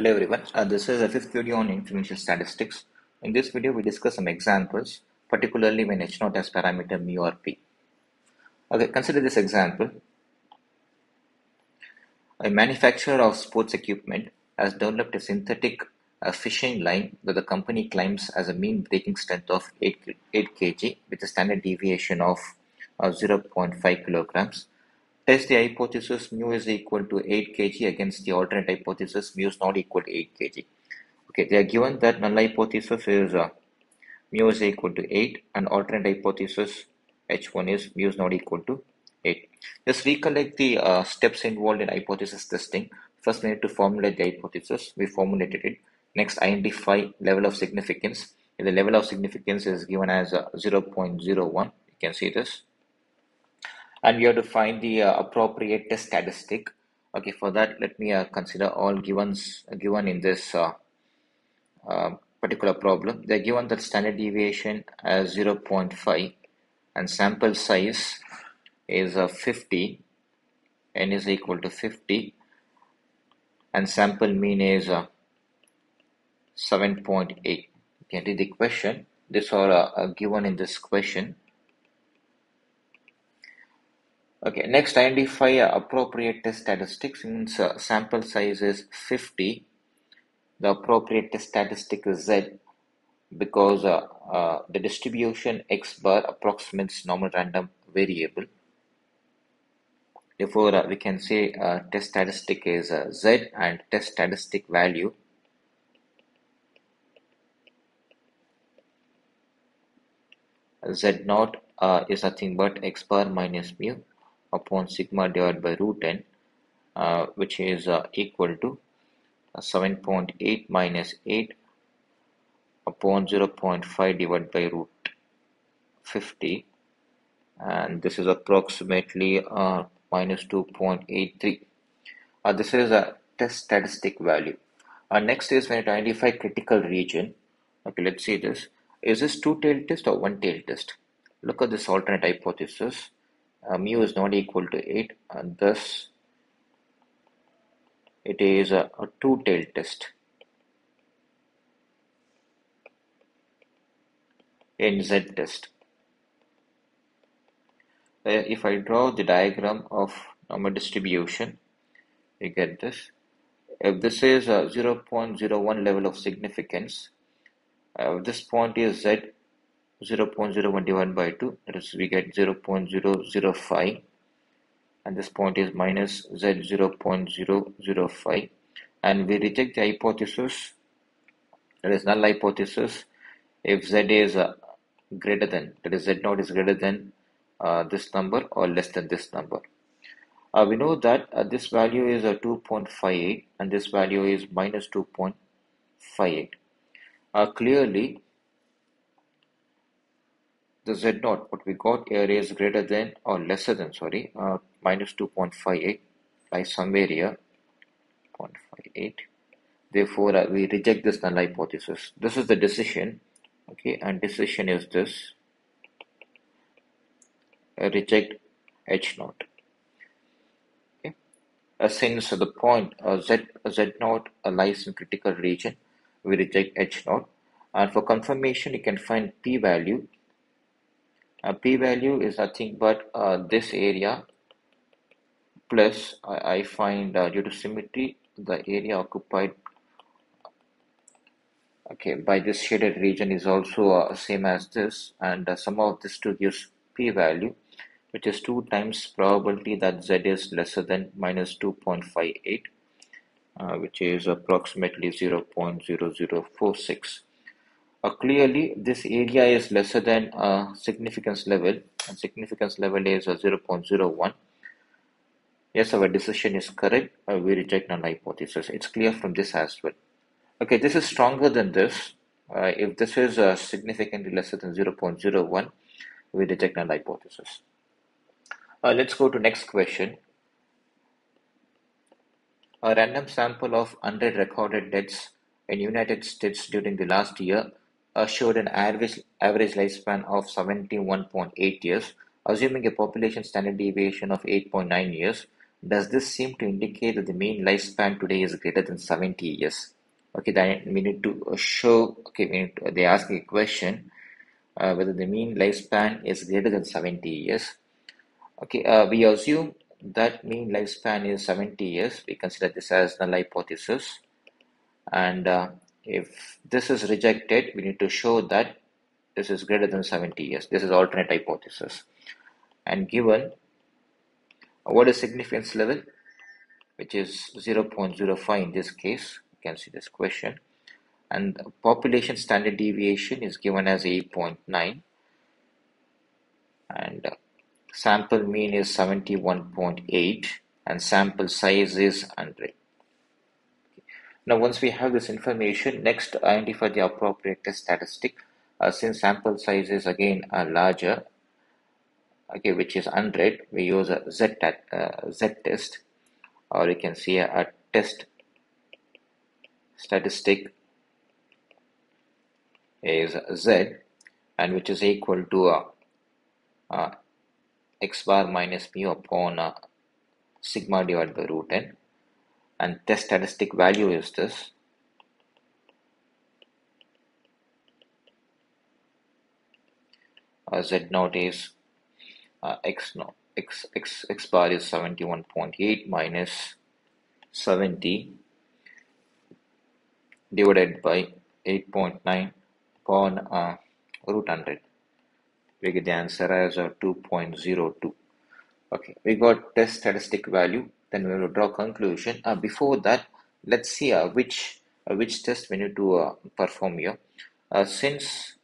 Hello everyone, uh, this is a fifth video on inferential statistics. In this video, we discuss some examples, particularly when H0 has parameter mu or p. Okay, consider this example. A manufacturer of sports equipment has developed a synthetic uh, fishing line that the company claims as a mean breaking strength of 8, 8 kg with a standard deviation of uh, 0.5 kilograms Test the hypothesis mu is equal to 8 kg against the alternate hypothesis mu is not equal to 8 kg. Okay, they are given that null hypothesis is uh, mu is equal to 8 and alternate hypothesis h1 is mu is not equal to 8. Just recollect the uh, steps involved in hypothesis testing. First, we need to formulate the hypothesis. We formulated it. Next, identify level of significance. If the level of significance is given as uh, 0.01, you can see this and we have to find the uh, appropriate test statistic. Okay for that let me uh, consider all givens uh, given in this uh, uh, particular problem. They're given that standard deviation as 0.5 and sample size is uh, 50 n is equal to 50 and sample mean is 7.8 you can read the question this are given in this question Okay, next identify appropriate test statistics since uh, sample size is 50. The appropriate test statistic is Z because uh, uh, the distribution X bar approximates normal random variable. Therefore, uh, we can say uh, test statistic is uh, Z and test statistic value Z naught is nothing but X bar minus mu upon sigma divided by root n uh, which is uh, equal to uh, 7.8 minus 8 upon 0.5 divided by root 50 and this is approximately uh, minus 2.83 uh, this is a test statistic value. Uh, next is when to identify critical region. Okay let's see this. Is this two tailed test or one tailed test? Look at this alternate hypothesis mu is not equal to 8 and thus it is a, a two-tailed test in Z test. Uh, if I draw the diagram of normal distribution, you get this. If this is a 0.01 level of significance, uh, this point is Z 0.01 divided by 2 that is we get 0.005 and this point is minus z 0.005 and we reject the hypothesis that is null hypothesis if z is uh, greater than that is z naught is greater than uh, this number or less than this number. Uh, we know that uh, this value is a uh, 2.58 and this value is minus 2.58 uh, clearly the z naught what we got here is greater than or lesser than sorry uh, minus 2.58 by somewhere here 0.58 therefore uh, we reject this null hypothesis. This is the decision okay and decision is this. Uh, reject h naught. Okay. Uh, since the point uh, z z naught lies in critical region we reject h naught. And for confirmation you can find p value uh, p-value is nothing but uh, this area plus I, I find uh, due to symmetry the area occupied okay by this shaded region is also uh, same as this. And uh, sum of this to gives p-value which is 2 times probability that z is lesser than minus 2.58 uh, which is approximately 0.0046 uh, clearly, this area is lesser than uh, significance level, and significance level is uh, 0.01. Yes, our decision is correct. Uh, we reject null hypothesis. It's clear from this as well. Okay, this is stronger than this. Uh, if this is uh, significantly lesser than 0.01, we reject null hypothesis. Uh, let's go to next question. A random sample of 100 recorded deaths in United States during the last year uh, showed an average, average lifespan of 71.8 years, assuming a population standard deviation of 8.9 years. does this seem to indicate that the mean lifespan today is greater than 70 years? Okay, then we need to show, okay, we need to, they ask a question uh, whether the mean lifespan is greater than 70 years. Okay, uh, we assume that mean lifespan is 70 years. We consider this as null hypothesis. And uh, if this is rejected, we need to show that this is greater than 70 years. This is alternate hypothesis. And given what is significance level, which is 0.05 in this case, you can see this question. And population standard deviation is given as 8.9. And uh, sample mean is 71.8 and sample size is 100. Now, once we have this information, next identify the appropriate test statistic. Uh, since sample size is again uh, larger, okay, which is 100, we use a Z, uh, Z test, or you can see a, a test statistic is Z, and which is equal to a, a x bar minus mu upon uh, sigma divided by root n and test statistic value is this. Uh, z naught is uh, x naught x x x bar is 71.8 minus 70 divided by 8.9 upon uh, root 100 we get the answer as a 2.02 okay we got test statistic value then we will draw conclusion. Uh, before that let's see uh, which uh, which test we need to uh, perform here. Uh, since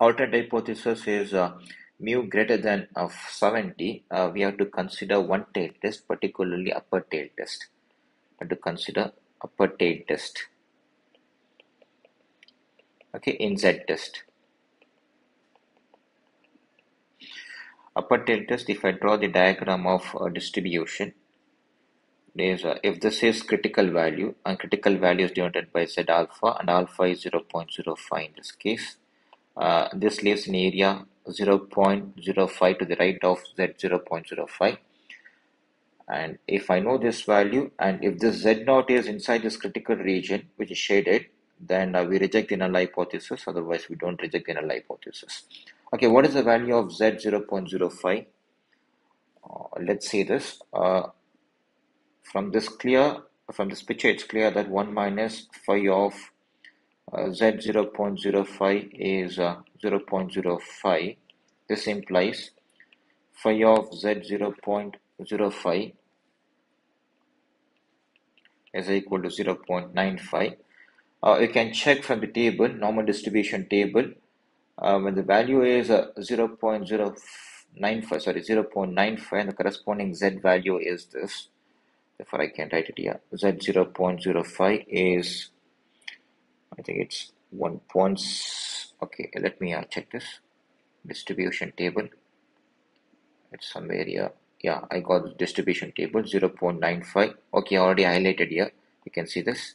alternate hypothesis is uh, mu greater than of 70 we have to consider one tail test particularly upper tail test. Have to consider upper tail test. Okay in z test. Upper tail test if I draw the diagram of uh, distribution is if this is critical value and critical value is denoted by z alpha and alpha is 0.05 in this case uh, this leaves an area 0.05 to the right of z 0.05 and if I know this value and if this z naught is inside this critical region which is shaded then uh, we reject the null hypothesis otherwise we don't reject the null hypothesis Okay, what is the value of z 0.05? Uh, let's see this. Uh, from this clear, from this picture, it's clear that 1 minus phi of uh, z 0.05 is uh, 0.05. This implies phi of z 0.05 is equal to 0.95. Uh, you can check from the table, normal distribution table, uh, when the value is uh, 0.095 sorry 0.95 and the corresponding z value is this therefore I can write it here. Z 0.05 is I think it's 1 points okay let me uh, check this. Distribution table. It's somewhere here. Yeah I got the distribution table 0.95 okay already highlighted here. You can see this.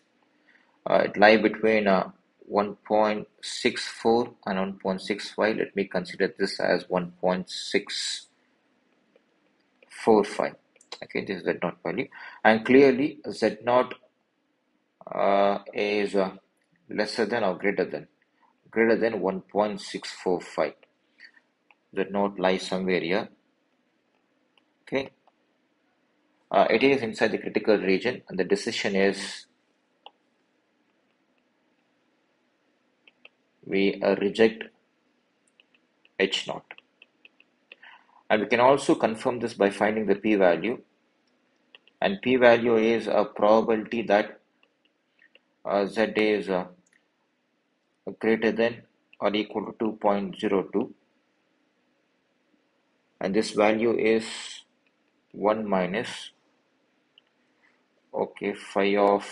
Uh, it lie between uh, 1.64 and 1.65 let me consider this as 1.645 okay this is z naught value and clearly z naught uh, is uh, lesser than or greater than greater than 1.645 z naught lies somewhere here okay uh, it is inside the critical region and the decision is we uh, reject H naught. And we can also confirm this by finding the p-value. And p-value is a probability that uh, Z is uh, greater than or equal to 2.02. And this value is 1 minus, okay, phi of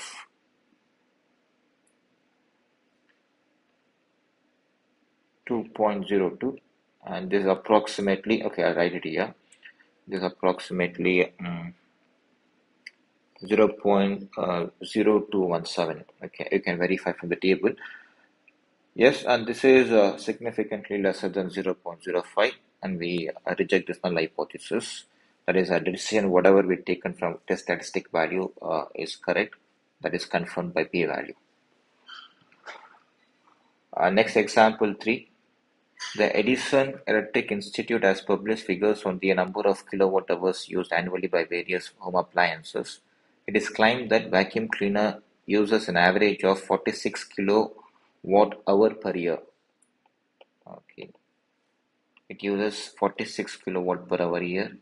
2.02 and this is approximately okay I'll write it here this is approximately um, 0 0.0217 okay you can verify from the table. Yes and this is uh, significantly lesser than 0.05 and we uh, reject this null hypothesis. That is a decision whatever we taken from test statistic value uh, is correct. That is confirmed by p-value. Uh, next example 3 the Edison Electric Institute has published figures on the number of kilowatt hours used annually by various home appliances. It is claimed that vacuum cleaner uses an average of 46 kilowatt hour per year. Okay. It uses 46 kilowatt per hour year.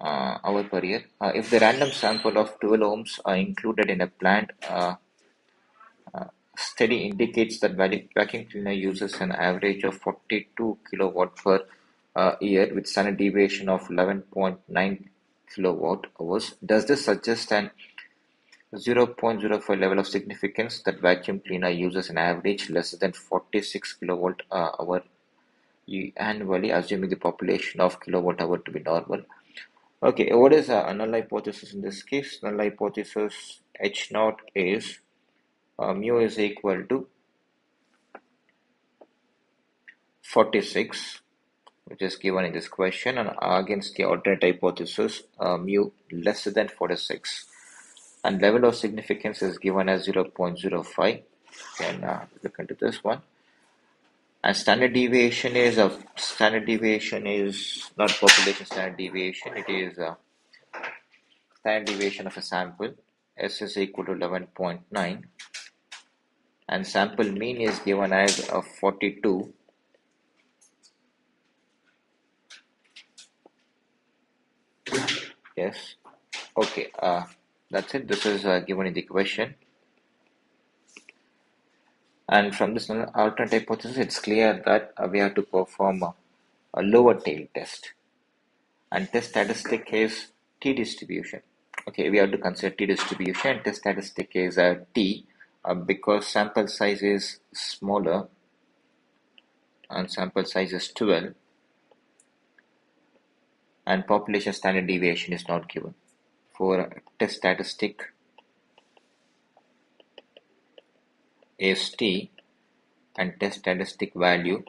Uh, hour per year. Uh, if the random sample of 12 ohms are included in a plant uh, study indicates that vacuum cleaner uses an average of 42 kilowatt per uh, year with standard deviation of 11.9 kilowatt hours. Does this suggest an 0.05 level of significance that vacuum cleaner uses an average less than 46 kilowatt uh, hour annually, assuming the population of kilowatt hour to be normal? Okay, what is a null hypothesis in this case? Null hypothesis H naught is uh, mu is equal to 46 which is given in this question and against the alternate hypothesis uh, mu less than 46 and level of significance is given as 0.05 can uh, look into this one. And standard deviation is a standard deviation is not population standard deviation. It is a standard deviation of a sample. S is equal to 11.9 and sample mean is given as a 42 yes. Okay uh, that's it. This is uh, given in the question. And from this alternate hypothesis it's clear that uh, we have to perform a, a lower tail test. And test statistic is t distribution. Okay we have to consider t distribution. Test statistic is a t uh, because sample size is smaller and sample size is 12 and population standard deviation is not given. For test statistic is t and test statistic value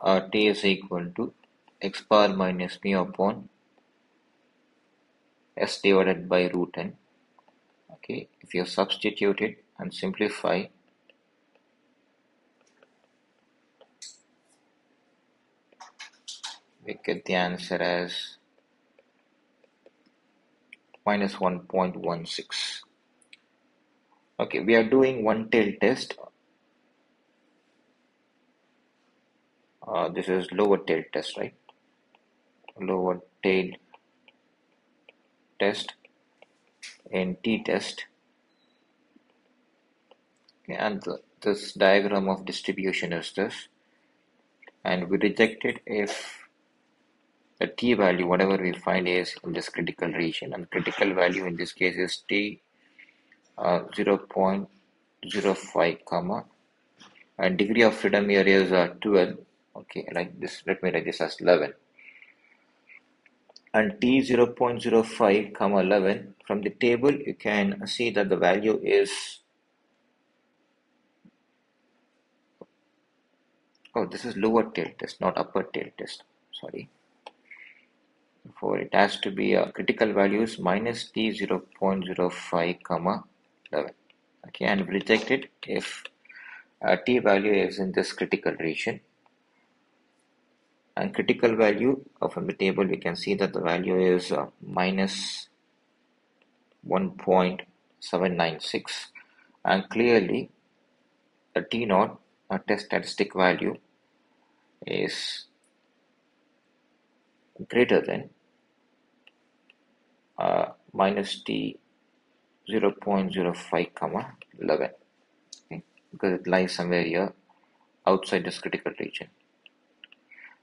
uh, t is equal to x bar minus mu upon s divided by root n. Okay if you substitute it and simplify we get the answer as minus 1.16 okay we are doing one tail test. Uh, this is lower tail test right? Lower tail test in t-test okay, and the, this diagram of distribution is this. And we reject it if the t value whatever we find is in this critical region. And critical value in this case is t uh, 0.05 comma. And degree of freedom here is uh, 12 okay like this let me write this as 11 and t 0.05 comma 11 from the table you can see that the value is oh this is lower tail test not upper tail test. Sorry for it has to be a critical values minus t 0.05 comma 11 okay and reject it if uh, t value is in this critical region. And critical value from the table we can see that the value is uh, minus 1.796 and clearly the T naught a test statistic value is greater than uh, minus T 0.05 comma 11 okay? because it lies somewhere here outside this critical region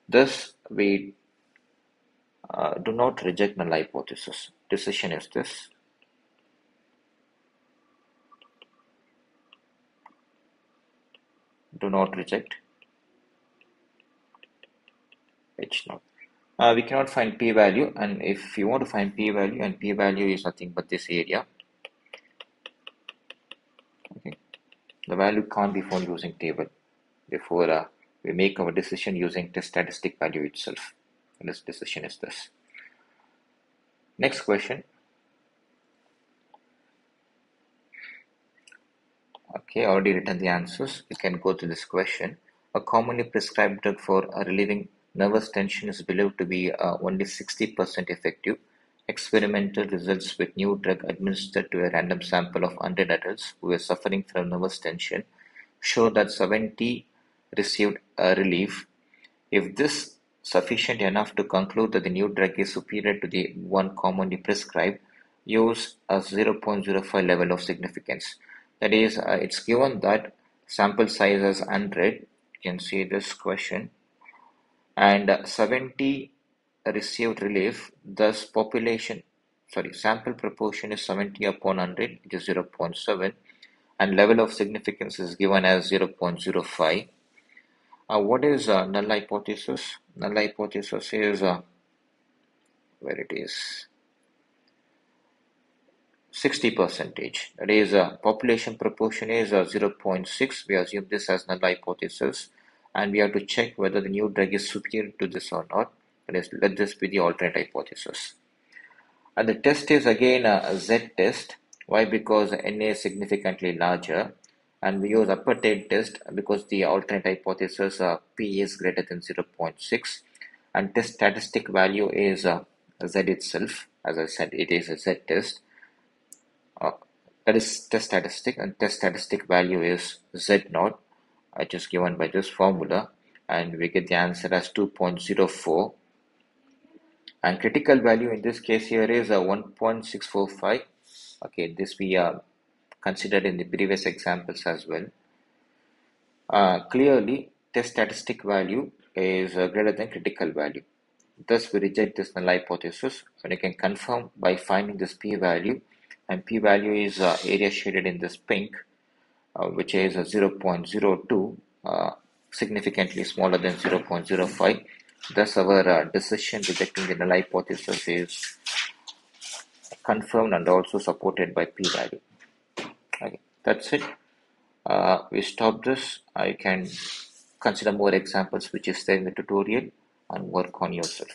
Thus, we uh, do not reject null hypothesis. Decision is this. Do not reject H naught. Uh, we cannot find p-value and if you want to find p-value and p-value is nothing but this area okay the value can't be found using table before uh, we make our decision using test statistic value itself. And this decision is this. Next question. Okay, already written the answers. We can go to this question. A commonly prescribed drug for relieving nervous tension is believed to be uh, only 60% effective. Experimental results with new drug administered to a random sample of 100 adults who were suffering from nervous tension show that 70 received a relief. If this sufficient enough to conclude that the new drug is superior to the one commonly prescribed, use a 0.05 level of significance. That is, uh, it's given that sample size is 100. You can see this question. And 70 received relief, thus population, sorry, sample proportion is 70 upon 100, which is 0.7. And level of significance is given as 0.05. Uh, what is uh, null hypothesis? Null hypothesis is uh, where it is 60 percentage. That is, uh, population proportion is uh, 0.6. We assume this as null hypothesis, and we have to check whether the new drug is superior to this or not. Is, let this be the alternate hypothesis. And the test is again a Z test. Why? Because N is significantly larger, and we use upper tail test because the alternate hypothesis uh, P is greater than 0.6, and test statistic value is uh, Z itself. As I said, it is a Z test uh, that is test statistic and test statistic value is z naught which is given by this formula and we get the answer as 2.04 and critical value in this case here is a 1.645 okay this we uh, considered in the previous examples as well. Uh, clearly test statistic value is uh, greater than critical value. Thus we reject this null hypothesis. And you can confirm by finding this p-value. And p-value is uh, area shaded in this pink. uh, which is a 0.02 uh, significantly smaller than 0.05 thus our uh, decision rejecting the null hypothesis is confirmed and also supported by p-value okay that's it. Uh, we stop this. I can consider more examples which is there in the tutorial and work on yourself